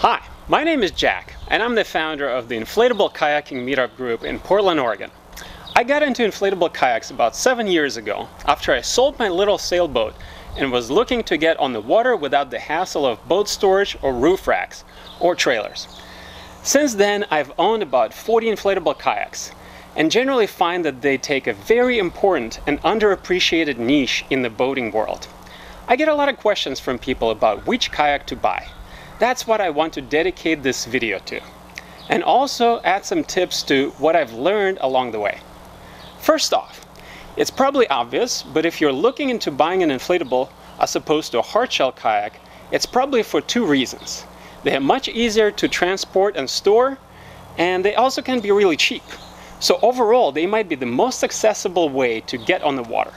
Hi, my name is Jack, and I'm the founder of the Inflatable Kayaking Meetup Group in Portland, Oregon. I got into inflatable kayaks about seven years ago after I sold my little sailboat and was looking to get on the water without the hassle of boat storage or roof racks or trailers. Since then, I've owned about 40 inflatable kayaks and generally find that they take a very important and underappreciated niche in the boating world. I get a lot of questions from people about which kayak to buy. That's what I want to dedicate this video to. And also add some tips to what I've learned along the way. First off, it's probably obvious, but if you're looking into buying an inflatable as opposed to a hardshell kayak, it's probably for two reasons. They are much easier to transport and store, and they also can be really cheap. So overall, they might be the most accessible way to get on the water.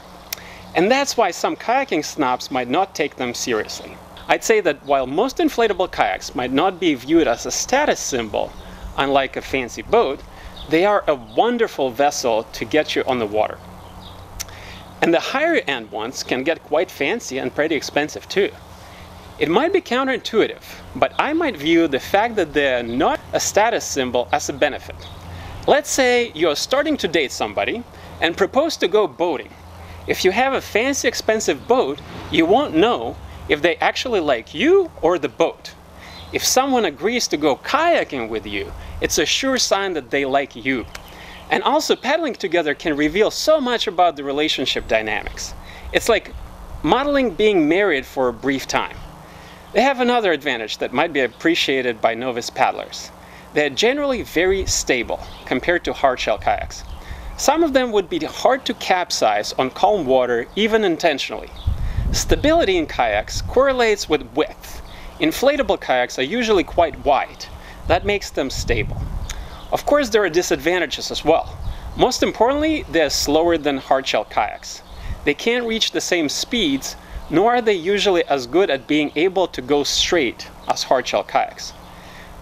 And that's why some kayaking snobs might not take them seriously. I'd say that while most inflatable kayaks might not be viewed as a status symbol, unlike a fancy boat, they are a wonderful vessel to get you on the water. And the higher end ones can get quite fancy and pretty expensive too. It might be counterintuitive, but I might view the fact that they're not a status symbol as a benefit. Let's say you're starting to date somebody and propose to go boating. If you have a fancy expensive boat, you won't know if they actually like you or the boat. If someone agrees to go kayaking with you, it's a sure sign that they like you. And also, paddling together can reveal so much about the relationship dynamics. It's like modeling being married for a brief time. They have another advantage that might be appreciated by novice paddlers. They're generally very stable compared to hardshell kayaks. Some of them would be hard to capsize on calm water, even intentionally. Stability in kayaks correlates with width. Inflatable kayaks are usually quite wide. That makes them stable. Of course, there are disadvantages as well. Most importantly, they're slower than hardshell kayaks. They can't reach the same speeds, nor are they usually as good at being able to go straight as hardshell kayaks.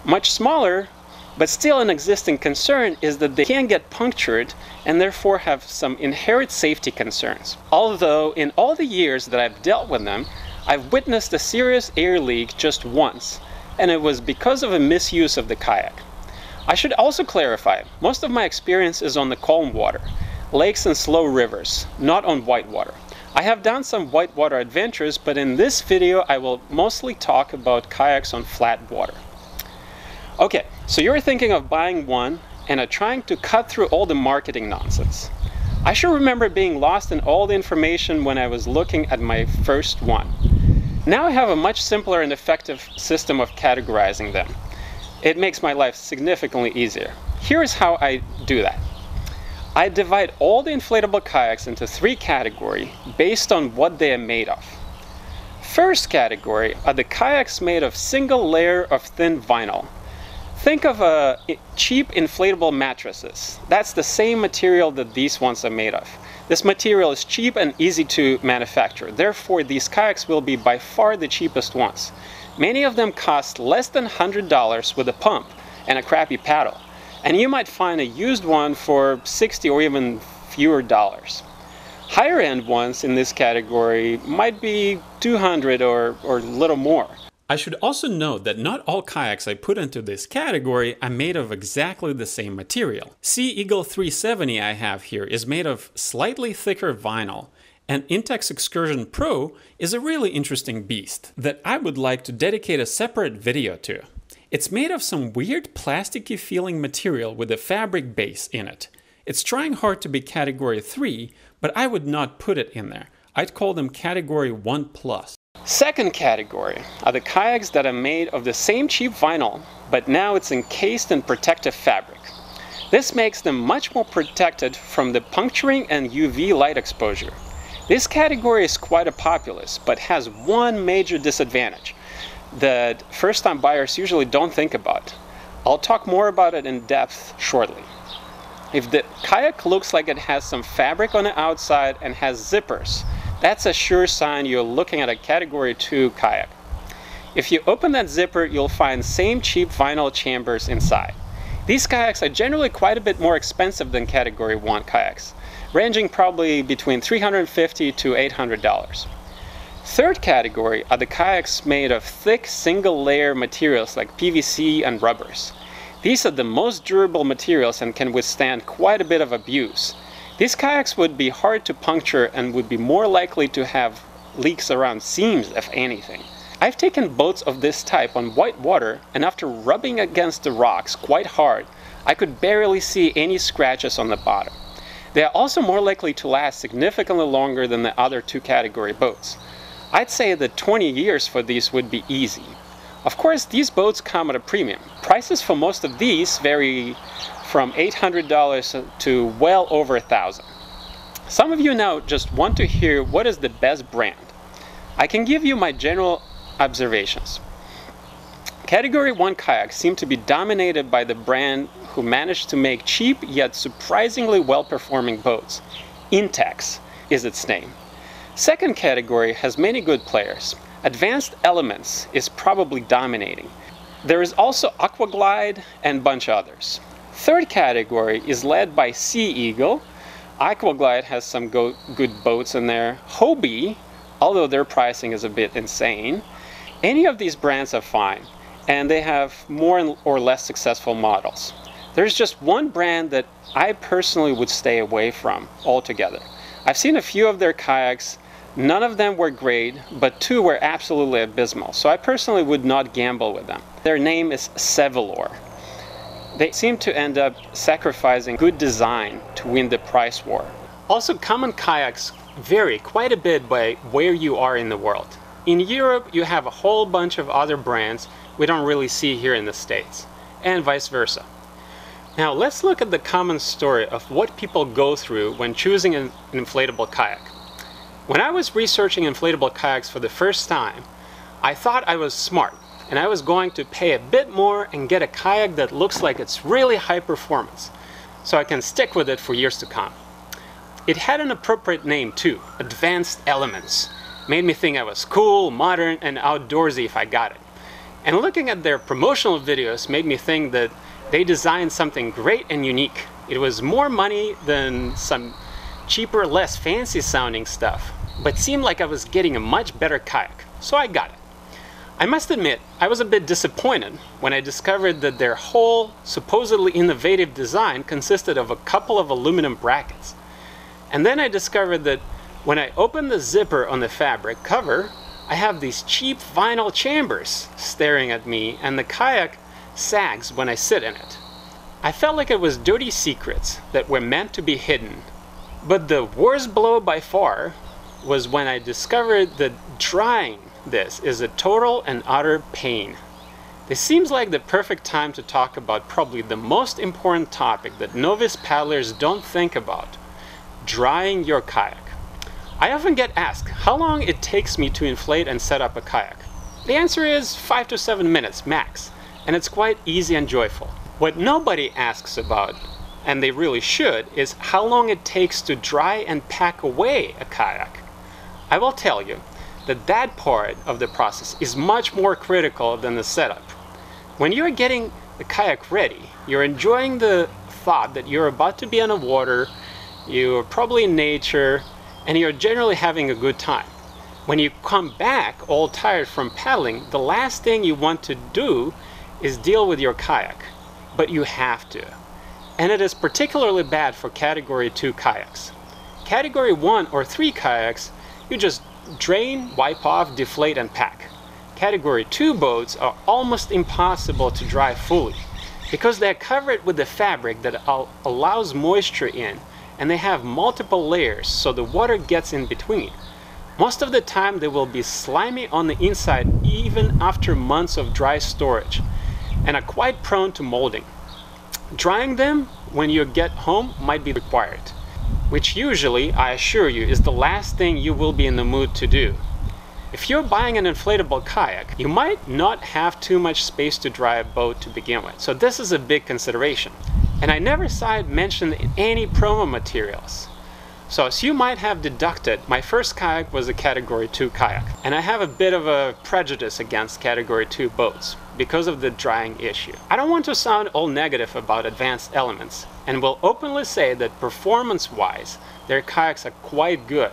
Much smaller, but still an existing concern is that they can get punctured and therefore have some inherent safety concerns. Although in all the years that I've dealt with them, I've witnessed a serious air leak just once, and it was because of a misuse of the kayak. I should also clarify, most of my experience is on the calm water, lakes and slow rivers, not on whitewater. I have done some whitewater adventures, but in this video I will mostly talk about kayaks on flat water. Okay, so you're thinking of buying one and are trying to cut through all the marketing nonsense. I sure remember being lost in all the information when I was looking at my first one. Now I have a much simpler and effective system of categorizing them it makes my life significantly easier. Here's how I do that. I divide all the inflatable kayaks into three categories based on what they are made of. First category are the kayaks made of single layer of thin vinyl. Think of a cheap inflatable mattresses. That's the same material that these ones are made of. This material is cheap and easy to manufacture. Therefore, these kayaks will be by far the cheapest ones. Many of them cost less than $100 with a pump and a crappy paddle, and you might find a used one for 60 or even fewer dollars. Higher end ones in this category might be 200 or, or little more. I should also note that not all kayaks I put into this category are made of exactly the same material. Sea Eagle 370 I have here is made of slightly thicker vinyl, and Intex Excursion Pro is a really interesting beast that I would like to dedicate a separate video to. It's made of some weird plasticky feeling material with a fabric base in it. It's trying hard to be category 3, but I would not put it in there. I'd call them category 1 plus. Second category are the kayaks that are made of the same cheap vinyl, but now it's encased in protective fabric. This makes them much more protected from the puncturing and UV light exposure. This category is quite a populous, but has one major disadvantage that first-time buyers usually don't think about. I'll talk more about it in depth shortly. If the kayak looks like it has some fabric on the outside and has zippers, that's a sure sign you're looking at a category 2 kayak. If you open that zipper, you'll find same cheap vinyl chambers inside. These kayaks are generally quite a bit more expensive than category 1 kayaks ranging probably between $350 to $800. Third category are the kayaks made of thick single layer materials like PVC and rubbers. These are the most durable materials and can withstand quite a bit of abuse. These kayaks would be hard to puncture and would be more likely to have leaks around seams if anything. I've taken boats of this type on white water and after rubbing against the rocks quite hard, I could barely see any scratches on the bottom. They are also more likely to last significantly longer than the other two category boats. I'd say that 20 years for these would be easy. Of course, these boats come at a premium. Prices for most of these vary from $800 to well over a thousand. Some of you now just want to hear what is the best brand. I can give you my general observations. Category 1 kayaks seem to be dominated by the brand who managed to make cheap yet surprisingly well-performing boats. Intex is its name. Second category has many good players. Advanced Elements is probably dominating. There is also Aquaglide and bunch of others. Third category is led by Sea Eagle. Aquaglide has some go good boats in there. Hobie, although their pricing is a bit insane. Any of these brands are fine, and they have more or less successful models. There's just one brand that I personally would stay away from altogether. I've seen a few of their kayaks None of them were great, but two were absolutely abysmal, so I personally would not gamble with them. Their name is Sevylor. They seem to end up sacrificing good design to win the price war. Also, common kayaks vary quite a bit by where you are in the world. In Europe, you have a whole bunch of other brands we don't really see here in the States, and vice versa. Now, let's look at the common story of what people go through when choosing an inflatable kayak. When I was researching inflatable kayaks for the first time, I thought I was smart and I was going to pay a bit more and get a kayak that looks like it's really high performance so I can stick with it for years to come. It had an appropriate name too, Advanced Elements. Made me think I was cool, modern, and outdoorsy if I got it. And looking at their promotional videos made me think that they designed something great and unique. It was more money than some cheaper, less fancy sounding stuff, but seemed like I was getting a much better kayak, so I got it. I must admit, I was a bit disappointed when I discovered that their whole supposedly innovative design consisted of a couple of aluminum brackets. And then I discovered that when I open the zipper on the fabric cover, I have these cheap vinyl chambers staring at me and the kayak sags when I sit in it. I felt like it was dirty secrets that were meant to be hidden but the worst blow by far was when I discovered that drying this is a total and utter pain. This seems like the perfect time to talk about probably the most important topic that novice paddlers don't think about, drying your kayak. I often get asked how long it takes me to inflate and set up a kayak. The answer is 5 to 7 minutes max, and it's quite easy and joyful. What nobody asks about and they really should, is how long it takes to dry and pack away a kayak. I will tell you that that part of the process is much more critical than the setup. When you're getting the kayak ready, you're enjoying the thought that you're about to be on the water, you're probably in nature, and you're generally having a good time. When you come back all tired from paddling, the last thing you want to do is deal with your kayak. But you have to and it is particularly bad for category 2 kayaks. Category 1 or 3 kayaks, you just drain, wipe off, deflate and pack. Category 2 boats are almost impossible to dry fully because they're covered with a fabric that allows moisture in and they have multiple layers so the water gets in between. Most of the time they will be slimy on the inside even after months of dry storage and are quite prone to molding. Drying them when you get home might be required, which usually, I assure you, is the last thing you will be in the mood to do. If you're buying an inflatable kayak, you might not have too much space to dry a boat to begin with, so this is a big consideration. And I never saw it mentioned in any promo materials. So as you might have deducted, my first kayak was a category 2 kayak, and I have a bit of a prejudice against category 2 boats because of the drying issue. I don't want to sound all negative about advanced elements, and will openly say that performance-wise, their kayaks are quite good.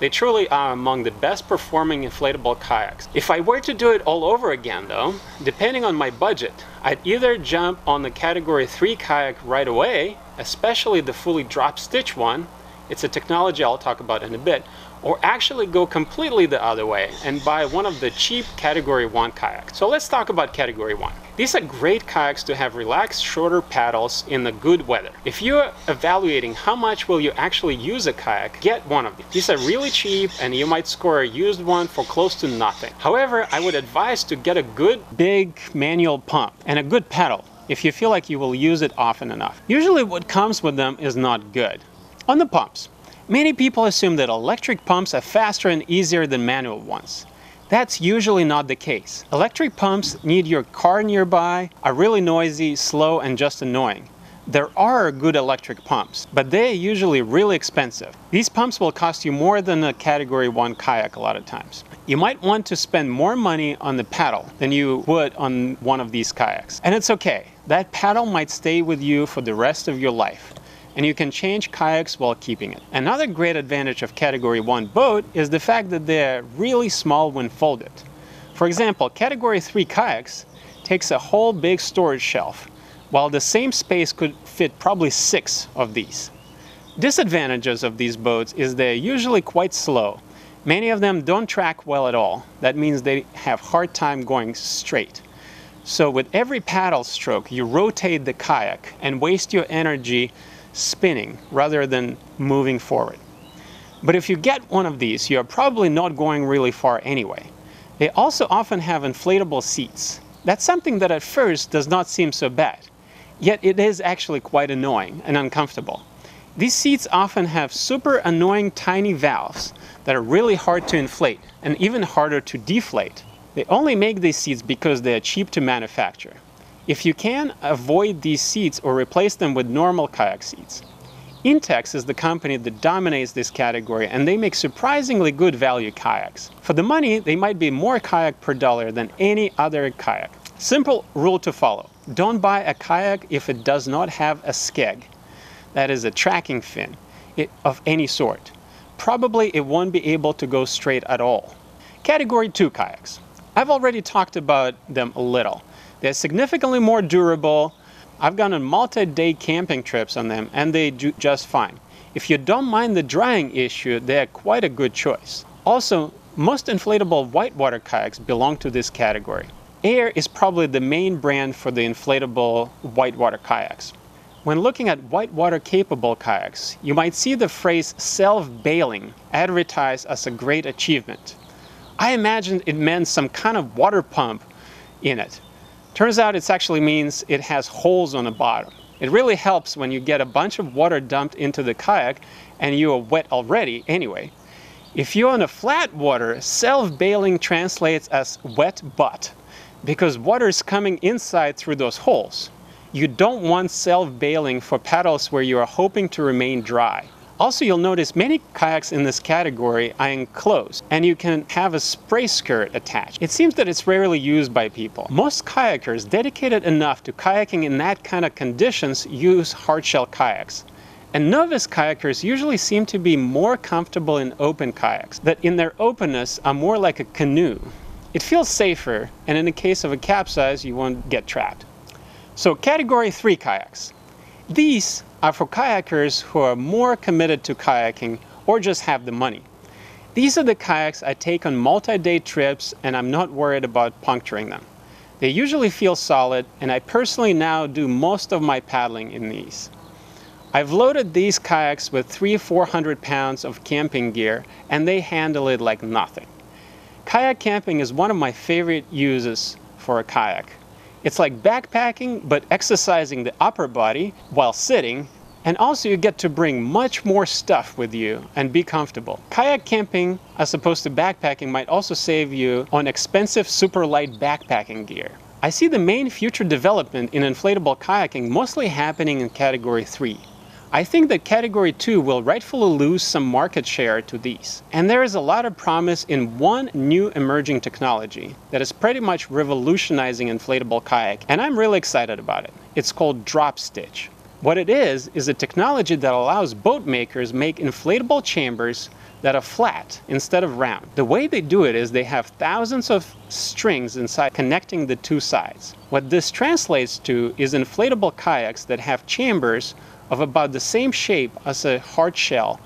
They truly are among the best performing inflatable kayaks. If I were to do it all over again though, depending on my budget, I'd either jump on the category 3 kayak right away, especially the fully drop stitch one, it's a technology I'll talk about in a bit, or actually go completely the other way and buy one of the cheap category 1 kayaks. So let's talk about category 1. These are great kayaks to have relaxed shorter paddles in the good weather. If you're evaluating how much will you actually use a kayak, get one of these. These are really cheap and you might score a used one for close to nothing. However, I would advise to get a good big manual pump and a good pedal if you feel like you will use it often enough. Usually what comes with them is not good. On the pumps, many people assume that electric pumps are faster and easier than manual ones. That's usually not the case. Electric pumps need your car nearby, are really noisy, slow, and just annoying. There are good electric pumps, but they're usually really expensive. These pumps will cost you more than a Category 1 kayak a lot of times. You might want to spend more money on the paddle than you would on one of these kayaks. And it's okay. That paddle might stay with you for the rest of your life and you can change kayaks while keeping it. Another great advantage of Category 1 boat is the fact that they're really small when folded. For example, Category 3 kayaks takes a whole big storage shelf, while the same space could fit probably six of these. Disadvantages of these boats is they're usually quite slow. Many of them don't track well at all. That means they have hard time going straight. So with every paddle stroke, you rotate the kayak and waste your energy spinning rather than moving forward. But if you get one of these, you're probably not going really far anyway. They also often have inflatable seats. That's something that at first does not seem so bad, yet it is actually quite annoying and uncomfortable. These seats often have super annoying tiny valves that are really hard to inflate and even harder to deflate. They only make these seats because they are cheap to manufacture. If you can, avoid these seats or replace them with normal kayak seats. Intex is the company that dominates this category and they make surprisingly good value kayaks. For the money, they might be more kayak per dollar than any other kayak. Simple rule to follow. Don't buy a kayak if it does not have a skeg, that is a tracking fin, of any sort. Probably it won't be able to go straight at all. Category 2 kayaks. I've already talked about them a little. They're significantly more durable. I've gone on multi-day camping trips on them and they do just fine. If you don't mind the drying issue, they're quite a good choice. Also, most inflatable whitewater kayaks belong to this category. AIRE is probably the main brand for the inflatable whitewater kayaks. When looking at whitewater capable kayaks, you might see the phrase self-bailing advertised as a great achievement. I imagined it meant some kind of water pump in it, Turns out it actually means it has holes on the bottom. It really helps when you get a bunch of water dumped into the kayak and you are wet already anyway. If you're on a flat water, self-bailing translates as wet butt because water is coming inside through those holes. You don't want self-bailing for paddles where you are hoping to remain dry. Also, you'll notice many kayaks in this category are enclosed, and you can have a spray skirt attached. It seems that it's rarely used by people. Most kayakers dedicated enough to kayaking in that kind of conditions use hardshell kayaks. And novice kayakers usually seem to be more comfortable in open kayaks, that in their openness are more like a canoe. It feels safer, and in the case of a capsize, you won't get trapped. So category 3 kayaks. These are for kayakers who are more committed to kayaking or just have the money. These are the kayaks I take on multi-day trips and I'm not worried about puncturing them. They usually feel solid and I personally now do most of my paddling in these. I've loaded these kayaks with 300-400 pounds of camping gear and they handle it like nothing. Kayak camping is one of my favorite uses for a kayak. It's like backpacking, but exercising the upper body while sitting, and also you get to bring much more stuff with you and be comfortable. Kayak camping, as opposed to backpacking, might also save you on expensive super light backpacking gear. I see the main future development in inflatable kayaking mostly happening in Category 3. I think that category 2 will rightfully lose some market share to these. And there is a lot of promise in one new emerging technology that is pretty much revolutionizing inflatable kayak, and I'm really excited about it. It's called drop stitch. What it is, is a technology that allows boat makers make inflatable chambers that are flat instead of round. The way they do it is they have thousands of strings inside connecting the two sides. What this translates to is inflatable kayaks that have chambers of about the same shape as a hard shell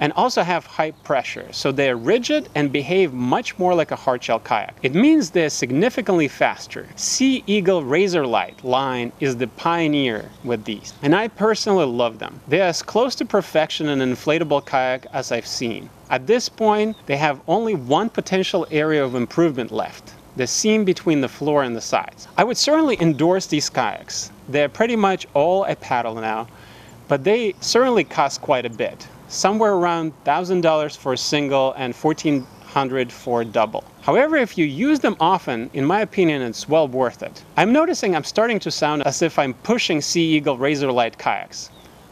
and also have high pressure. So they're rigid and behave much more like a hardshell kayak. It means they're significantly faster. Sea Eagle RazorLite line is the pioneer with these, and I personally love them. They're as close to perfection in an inflatable kayak as I've seen. At this point, they have only one potential area of improvement left the seam between the floor and the sides. I would certainly endorse these kayaks. They're pretty much all a paddle now, but they certainly cost quite a bit somewhere around $1,000 for a single and 1400 for double. However, if you use them often, in my opinion, it's well worth it. I'm noticing I'm starting to sound as if I'm pushing Sea Eagle RazorLite kayaks.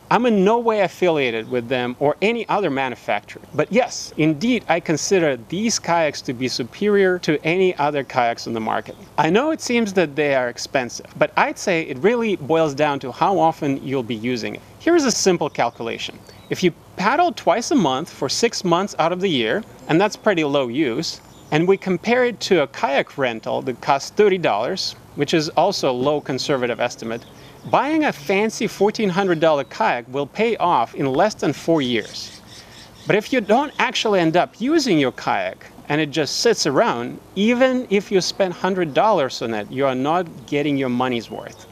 I'm in no way affiliated with them or any other manufacturer. But yes, indeed, I consider these kayaks to be superior to any other kayaks on the market. I know it seems that they are expensive, but I'd say it really boils down to how often you'll be using it. Here's a simple calculation. If you paddle twice a month for six months out of the year, and that's pretty low use, and we compare it to a kayak rental that costs $30, which is also a low conservative estimate, buying a fancy $1,400 kayak will pay off in less than four years. But if you don't actually end up using your kayak and it just sits around, even if you spend $100 on it, you are not getting your money's worth.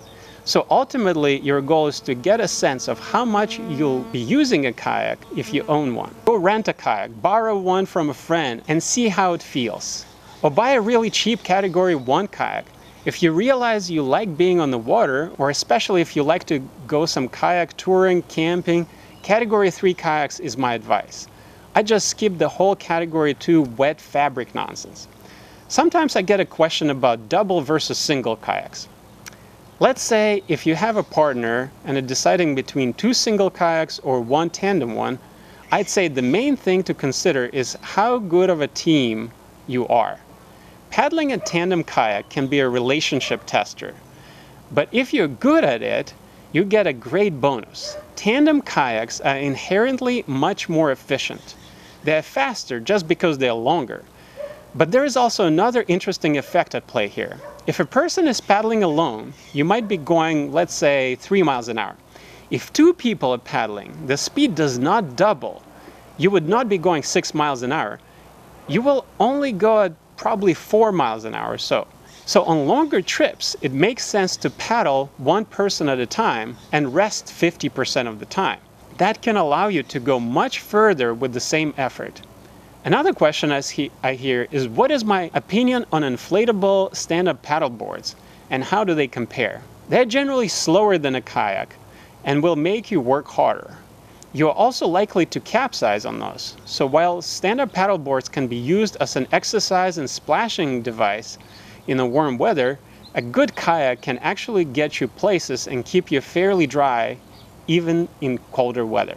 So ultimately, your goal is to get a sense of how much you'll be using a kayak if you own one. Go rent a kayak, borrow one from a friend, and see how it feels. Or buy a really cheap Category 1 kayak. If you realize you like being on the water, or especially if you like to go some kayak touring, camping, Category 3 kayaks is my advice. I just skip the whole Category 2 wet fabric nonsense. Sometimes I get a question about double versus single kayaks. Let's say if you have a partner and are deciding between two single kayaks or one tandem one, I'd say the main thing to consider is how good of a team you are. Paddling a tandem kayak can be a relationship tester, but if you're good at it, you get a great bonus. Tandem kayaks are inherently much more efficient. They're faster just because they're longer. But there is also another interesting effect at play here. If a person is paddling alone, you might be going, let's say, three miles an hour. If two people are paddling, the speed does not double. You would not be going six miles an hour. You will only go at probably four miles an hour or so. So on longer trips, it makes sense to paddle one person at a time and rest 50% of the time. That can allow you to go much further with the same effort. Another question I hear is what is my opinion on inflatable stand-up paddle boards and how do they compare? They're generally slower than a kayak and will make you work harder. You are also likely to capsize on those. So while stand-up paddle boards can be used as an exercise and splashing device in the warm weather, a good kayak can actually get you places and keep you fairly dry even in colder weather.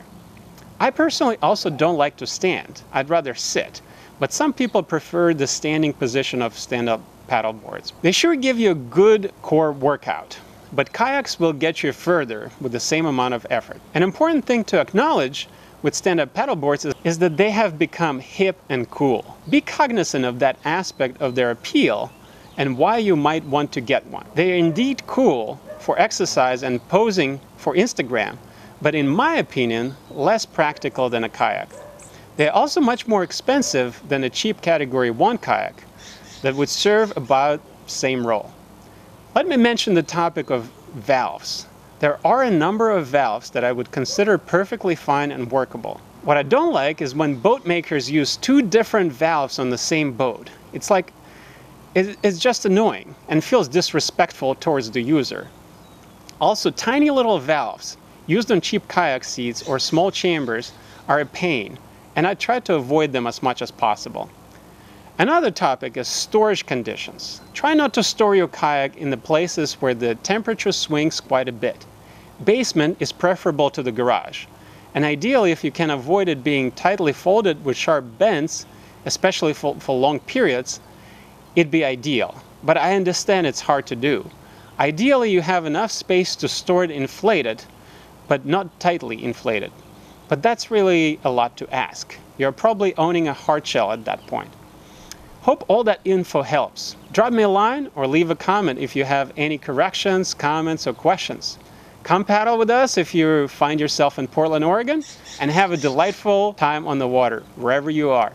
I personally also don't like to stand. I'd rather sit. But some people prefer the standing position of stand-up paddle boards. They sure give you a good core workout, but kayaks will get you further with the same amount of effort. An important thing to acknowledge with stand-up paddle boards is, is that they have become hip and cool. Be cognizant of that aspect of their appeal and why you might want to get one. They are indeed cool for exercise and posing for Instagram, but in my opinion, less practical than a kayak. They're also much more expensive than a cheap Category 1 kayak that would serve about same role. Let me mention the topic of valves. There are a number of valves that I would consider perfectly fine and workable. What I don't like is when boat makers use two different valves on the same boat. It's like, it's just annoying and feels disrespectful towards the user. Also, tiny little valves used on cheap kayak seats or small chambers are a pain, and I try to avoid them as much as possible. Another topic is storage conditions. Try not to store your kayak in the places where the temperature swings quite a bit. Basement is preferable to the garage, and ideally if you can avoid it being tightly folded with sharp bends, especially for, for long periods, it'd be ideal. But I understand it's hard to do. Ideally you have enough space to store it inflated but not tightly inflated. but that's really a lot to ask. You're probably owning a hard shell at that point. Hope all that info helps. Drop me a line or leave a comment if you have any corrections, comments, or questions. Come paddle with us if you find yourself in Portland, Oregon, and have a delightful time on the water, wherever you are.